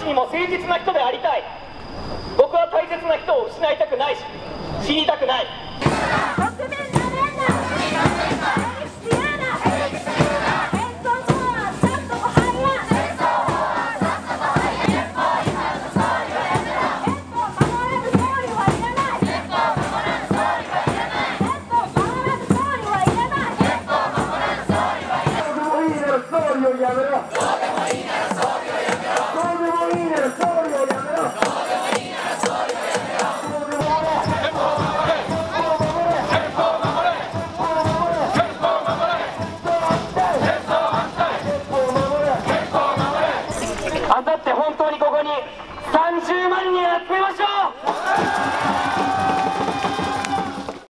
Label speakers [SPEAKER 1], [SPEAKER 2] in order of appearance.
[SPEAKER 1] 命にも誠実な人でありたい。僕は大切な人を失いたくないし死にたくない。
[SPEAKER 2] やめろあさって本当にここに30万人集めました。